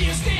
you stay